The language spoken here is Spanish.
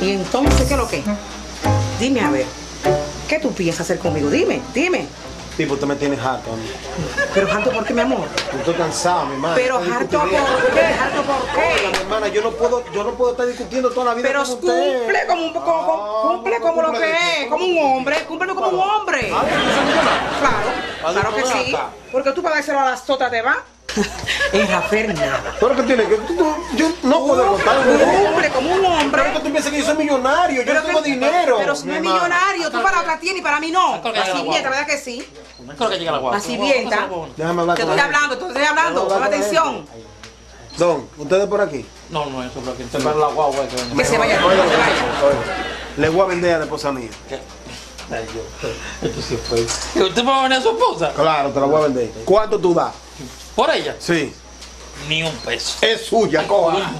Y entonces, ¿qué es lo que? Dime a ver, ¿qué tú piensas hacer conmigo? Dime, dime. Tipo, usted me tiene harto. a mí. Pero harto, ¿por qué, mi amor? Yo Estoy cansado, mi hermana. Pero harto, ¿por qué? ¿Harto por Oiga, mi qué? hermana, yo no puedo, yo no puedo estar discutiendo toda la vida Pero con usted. cumple como, un, como, como- Ah, cumple ¿cómo como lo que qué? es, como un hombre, cúmplelo como un hombre. Ah. Claro, Ah, claro que sí. Porque tú para dárselo a las otras te vas. En Rafael nada. Pero que tiene que tú- yo no puedo contar un Cumple como un hombre. Pero que tú piensas que yo soy millonario, yo Pero no tengo que- dinero. Pero si no es millonario, tú para otra tienes y para mí no. La sirvienta. ¿verdad que sí? Creo que llega la guagua. La sirvienta. Déjame hablar Te estoy la hablando, te estoy hablando. Pon atención. Don, ustedes por aquí. No, no, eso es lo que te la guagua. Que se vaya, que se vaya. Le voy a vender a la esposa mía. Ay, Dios. Esto sí fue. ¿Y ¿Usted va a venir a su esposa? Claro, te la voy a vender. ¿Cuánto tú das? ¿Por ella? Sí. Ni un peso. Es suya, coja.